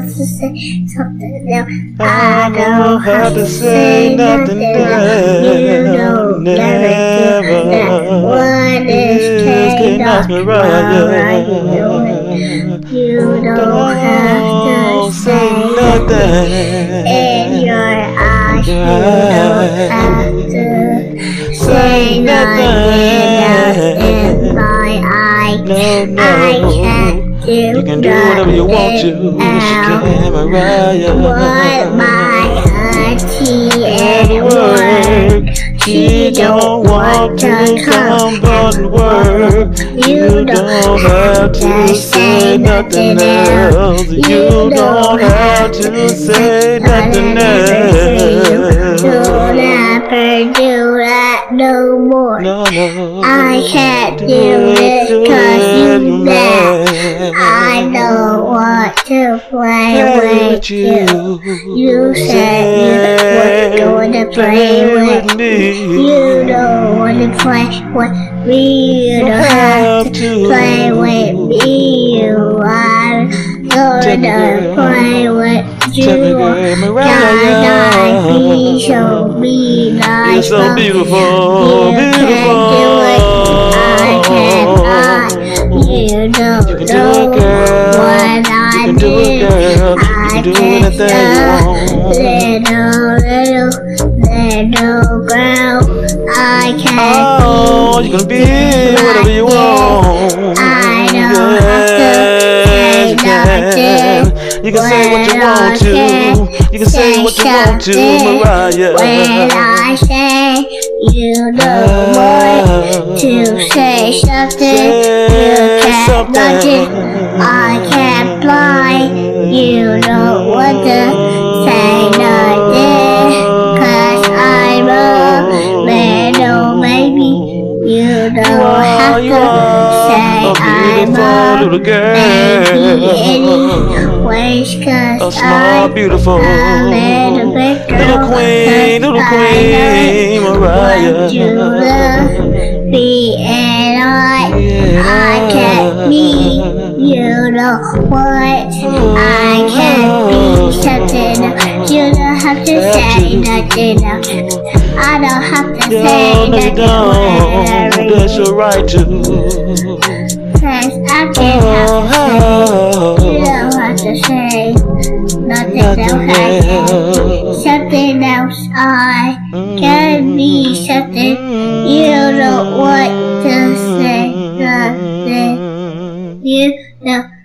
wants to say something now. I don't have to say nothing now. You don't never that. What is chaos? You know it. You don't have to say nothing. In your eyes, you don't have to say nothing. In my eyes. I can't do You can do whatever you want to. You Mariah. What my auntie at work. She don't want to come but work. You don't have to say nothing else. You don't have to say nothing else. Don't ever do that no more. No, no. I can't do it with you. You said you weren't going to play with me. You don't want to play with me. You don't have to play with me. You are gonna play with you. Can I be so be nice? You're so beautiful, You beautiful. can do it. I cannot. You don't know can do anything you want. Little, little, little girl. I can Oh, you can be whatever you want. I don't have to say Yes, yes. You can say what you want to. You can say what you want to, Mariah. When I say you don't want to ah. say something, you can't it. I can't fly. You don't want to say nothing. Cause I'm a little baby. You don't have you to say I'm a little girl. baby anyways. Cause I'm beautiful a little bit girl. little queen, little queen, Mariah. You love me what I can be something. You don't have to say nothing. I don't have to say nothing. That's your right to. Cause I can't help. You don't have to say nothing else. Something else I can be something. You don't want to say nothing. You don't.